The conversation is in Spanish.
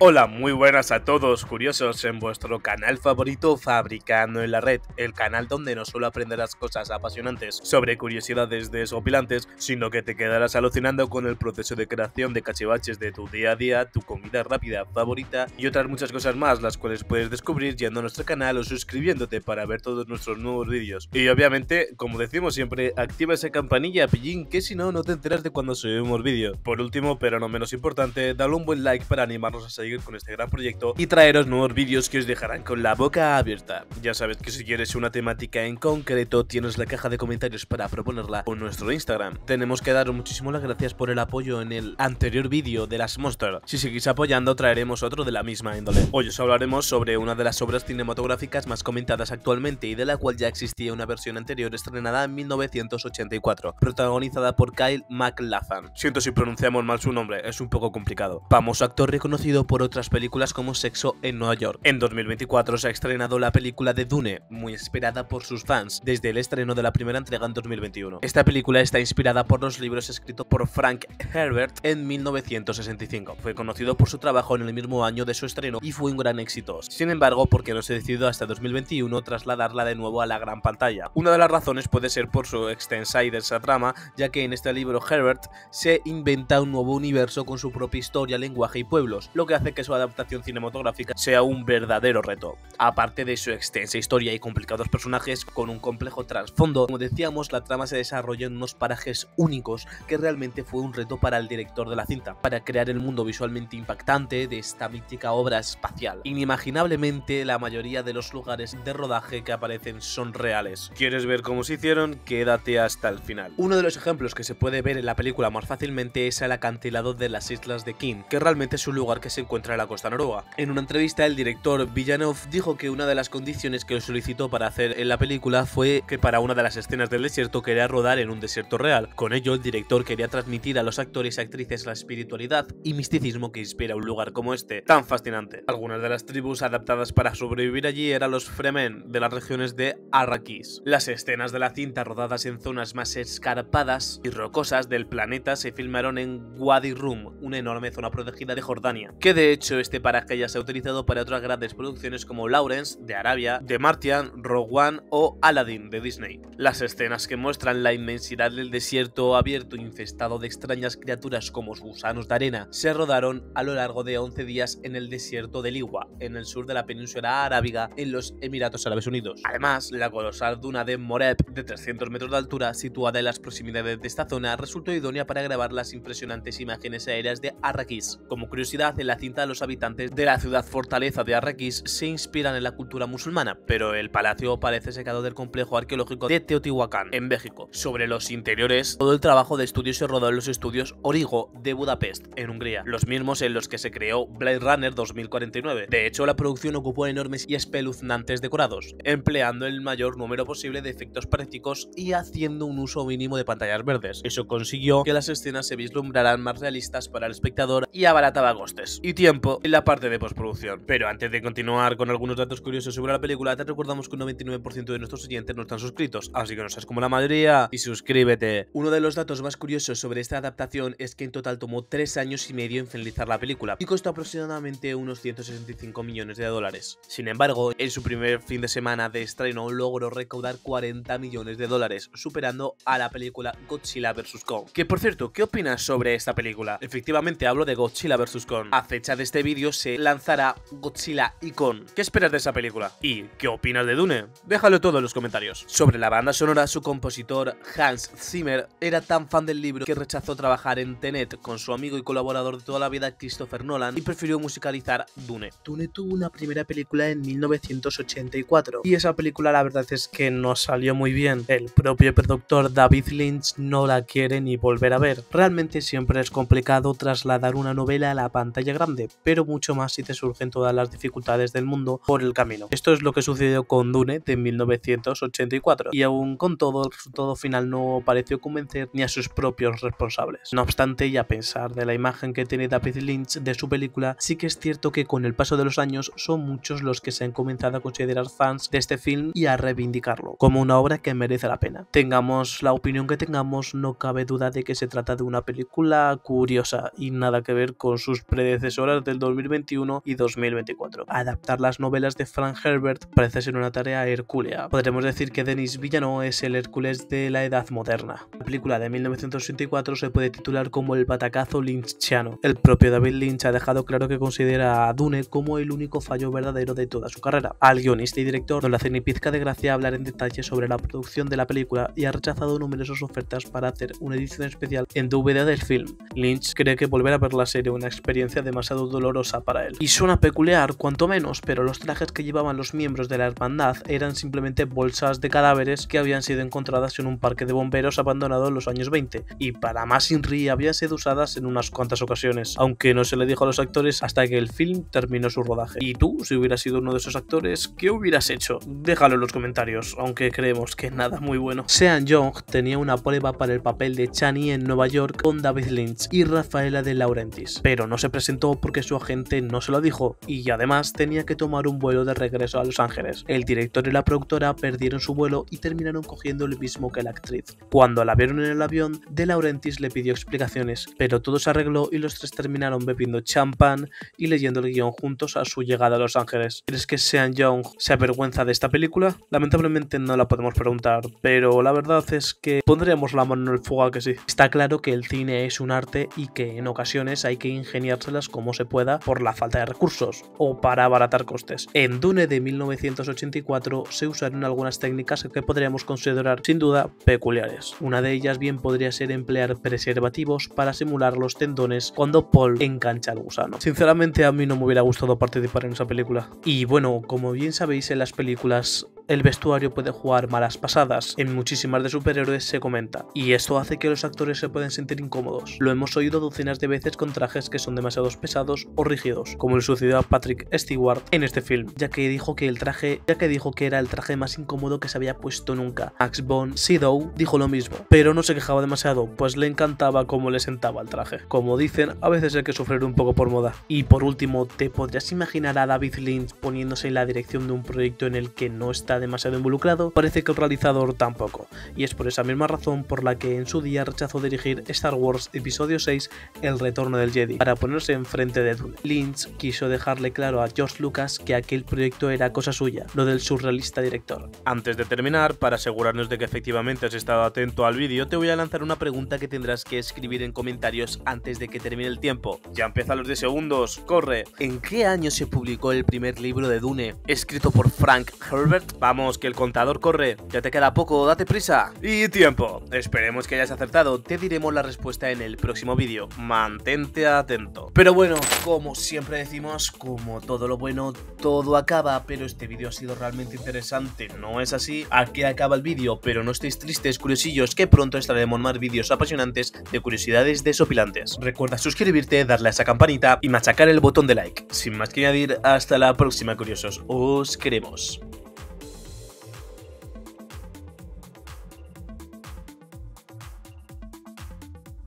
Hola, muy buenas a todos curiosos en vuestro canal favorito Fabricando en la Red, el canal donde no solo aprenderás cosas apasionantes sobre curiosidades desopilantes, sino que te quedarás alucinando con el proceso de creación de cachivaches de tu día a día, tu comida rápida favorita y otras muchas cosas más, las cuales puedes descubrir yendo a nuestro canal o suscribiéndote para ver todos nuestros nuevos vídeos. Y obviamente, como decimos siempre, activa esa campanilla, pillín, que si no, no te enteras de cuando subimos vídeos. Por último, pero no menos importante, dale un buen like para animarnos a seguir con este gran proyecto y traeros nuevos vídeos que os dejarán con la boca abierta. Ya sabes que si quieres una temática en concreto, tienes la caja de comentarios para proponerla o nuestro Instagram. Tenemos que daros muchísimas gracias por el apoyo en el anterior vídeo de las Monster. Si seguís apoyando, traeremos otro de la misma índole. Hoy os hablaremos sobre una de las obras cinematográficas más comentadas actualmente y de la cual ya existía una versión anterior estrenada en 1984, protagonizada por Kyle MacLachlan. Siento si pronunciamos mal su nombre, es un poco complicado. Famoso actor reconocido por otras películas como Sexo en Nueva York. En 2024 se ha estrenado la película de Dune, muy esperada por sus fans, desde el estreno de la primera entrega en 2021. Esta película está inspirada por los libros escritos por Frank Herbert en 1965. Fue conocido por su trabajo en el mismo año de su estreno y fue un gran éxito. Sin embargo, porque no se decidió hasta 2021 trasladarla de nuevo a la gran pantalla. Una de las razones puede ser por su extensa y densa trama, ya que en este libro Herbert se inventa un nuevo universo con su propia historia, lenguaje y pueblos, lo que hace que su adaptación cinematográfica sea un verdadero reto. Aparte de su extensa historia y complicados personajes con un complejo trasfondo, como decíamos, la trama se desarrolla en unos parajes únicos que realmente fue un reto para el director de la cinta, para crear el mundo visualmente impactante de esta mítica obra espacial. Inimaginablemente, la mayoría de los lugares de rodaje que aparecen son reales. ¿Quieres ver cómo se hicieron? Quédate hasta el final. Uno de los ejemplos que se puede ver en la película más fácilmente es el acantilado de las Islas de King, que realmente es un lugar que se encuentra en la costa noruega. En una entrevista, el director Villanov dijo que una de las condiciones que solicitó para hacer en la película fue que para una de las escenas del desierto quería rodar en un desierto real. Con ello, el director quería transmitir a los actores y actrices la espiritualidad y misticismo que inspira un lugar como este, tan fascinante. Algunas de las tribus adaptadas para sobrevivir allí eran los Fremen, de las regiones de Arrakis. Las escenas de la cinta rodadas en zonas más escarpadas y rocosas del planeta se filmaron en Wadi Rum, una enorme zona protegida de Jordania, hecho este paraje ya se ha utilizado para otras grandes producciones como Lawrence, de Arabia, The Martian, Rogue One o Aladdin, de Disney. Las escenas que muestran la inmensidad del desierto abierto infestado de extrañas criaturas como gusanos de arena se rodaron a lo largo de 11 días en el desierto del Iwa, en el sur de la península arábiga en los Emiratos Árabes Unidos. Además, la colosal duna de Moreb, de 300 metros de altura, situada en las proximidades de esta zona, resultó idónea para grabar las impresionantes imágenes aéreas de Arrakis. Como curiosidad, en la los habitantes de la ciudad fortaleza de Arrakis se inspiran en la cultura musulmana, pero el palacio parece sacado del complejo arqueológico de Teotihuacán, en México. Sobre los interiores, todo el trabajo de estudio se rodó en los estudios Origo de Budapest, en Hungría, los mismos en los que se creó Blade Runner 2049. De hecho, la producción ocupó enormes y espeluznantes decorados, empleando el mayor número posible de efectos prácticos y haciendo un uso mínimo de pantallas verdes. Eso consiguió que las escenas se vislumbraran más realistas para el espectador y abarataba costes tiempo en la parte de postproducción. Pero antes de continuar con algunos datos curiosos sobre la película, te recordamos que un 99% de nuestros oyentes no están suscritos, así que no seas como la mayoría y suscríbete. Uno de los datos más curiosos sobre esta adaptación es que en total tomó 3 años y medio en finalizar la película y costó aproximadamente unos 165 millones de dólares. Sin embargo, en su primer fin de semana de estreno logró recaudar 40 millones de dólares, superando a la película Godzilla vs. Kong. Que por cierto, ¿qué opinas sobre esta película? Efectivamente hablo de Godzilla vs. Kong. A fecha de este vídeo se lanzará Godzilla y Kong. ¿Qué esperas de esa película? ¿Y qué opinas de Dune? Déjalo todo en los comentarios. Sobre la banda sonora, su compositor Hans Zimmer era tan fan del libro que rechazó trabajar en Tenet con su amigo y colaborador de toda la vida Christopher Nolan y prefirió musicalizar Dune. Dune tuvo una primera película en 1984 y esa película la verdad es que no salió muy bien. El propio productor David Lynch no la quiere ni volver a ver. Realmente siempre es complicado trasladar una novela a la pantalla grande, pero mucho más si te surgen todas las dificultades del mundo por el camino. Esto es lo que sucedió con Dune de 1984 y aún con todo el resultado final no pareció convencer ni a sus propios responsables. No obstante, y a pensar de la imagen que tiene David Lynch de su película, sí que es cierto que con el paso de los años son muchos los que se han comenzado a considerar fans de este film y a reivindicarlo como una obra que merece la pena. Tengamos la opinión que tengamos, no cabe duda de que se trata de una película curiosa y nada que ver con sus predecesoras del 2021 y 2024. Adaptar las novelas de Frank Herbert parece ser una tarea hercúlea. Podremos decir que Denis Villano es el Hércules de la edad moderna. La película de 1984 se puede titular como el batacazo lynchiano. El propio David Lynch ha dejado claro que considera a Dune como el único fallo verdadero de toda su carrera. Al guionista y director no le hace ni pizca de gracia hablar en detalle sobre la producción de la película y ha rechazado numerosas ofertas para hacer una edición especial en DVD del film. Lynch cree que volver a ver la serie una experiencia demasiado dolorosa para él. Y suena peculiar, cuanto menos, pero los trajes que llevaban los miembros de la hermandad eran simplemente bolsas de cadáveres que habían sido encontradas en un parque de bomberos abandonado en los años 20, y para más Inri habían sido usadas en unas cuantas ocasiones, aunque no se le dijo a los actores hasta que el film terminó su rodaje. ¿Y tú, si hubieras sido uno de esos actores, qué hubieras hecho? Déjalo en los comentarios, aunque creemos que nada muy bueno. Sean Young tenía una prueba para el papel de Chani en Nueva York con David Lynch y Rafaela de Laurentiis, pero no se presentó porque su agente no se lo dijo y además tenía que tomar un vuelo de regreso a Los Ángeles. El director y la productora perdieron su vuelo y terminaron cogiendo el mismo que la actriz. Cuando la vieron en el avión, De Laurentiis le pidió explicaciones, pero todo se arregló y los tres terminaron bebiendo champán y leyendo el guion juntos a su llegada a Los Ángeles. ¿Crees que Sean Young se avergüenza de esta película? Lamentablemente no la podemos preguntar, pero la verdad es que pondríamos la mano en el fuego a que sí. Está claro que el cine es un arte y que en ocasiones hay que ingeniárselas como se pueda por la falta de recursos o para abaratar costes. En Dune de 1984 se usaron algunas técnicas que podríamos considerar sin duda peculiares. Una de ellas bien podría ser emplear preservativos para simular los tendones cuando Paul engancha al gusano. Sinceramente a mí no me hubiera gustado participar en esa película. Y bueno, como bien sabéis en las películas el vestuario puede jugar malas pasadas. En muchísimas de superhéroes se comenta, y esto hace que los actores se pueden sentir incómodos. Lo hemos oído docenas de veces con trajes que son demasiado pesados o rígidos, como le sucedió a Patrick Stewart en este film, ya que dijo que el traje, ya que dijo que era el traje más incómodo que se había puesto nunca. Max von Sydow dijo lo mismo, pero no se quejaba demasiado, pues le encantaba cómo le sentaba el traje. Como dicen, a veces hay que sufrir un poco por moda. Y por último, ¿te podrías imaginar a David Lynch poniéndose en la dirección de un proyecto en el que no está demasiado involucrado, parece que el realizador tampoco, y es por esa misma razón por la que en su día rechazó dirigir Star Wars Episodio 6 El Retorno del Jedi, para ponerse enfrente de Dune. Lynch quiso dejarle claro a George Lucas que aquel proyecto era cosa suya, lo del surrealista director. Antes de terminar, para asegurarnos de que efectivamente has estado atento al vídeo, te voy a lanzar una pregunta que tendrás que escribir en comentarios antes de que termine el tiempo. Ya empieza los 10 segundos, corre. ¿En qué año se publicó el primer libro de Dune, escrito por Frank Herbert? Vamos, que el contador corre. Ya te queda poco, date prisa. Y tiempo. Esperemos que hayas acertado. Te diremos la respuesta en el próximo vídeo. Mantente atento. Pero bueno, como siempre decimos, como todo lo bueno, todo acaba. Pero este vídeo ha sido realmente interesante. ¿No es así? Aquí acaba el vídeo, pero no estéis tristes, curiosillos, que pronto estaremos más vídeos apasionantes de curiosidades desopilantes. Recuerda suscribirte, darle a esa campanita y machacar el botón de like. Sin más que añadir, hasta la próxima, curiosos. Os queremos.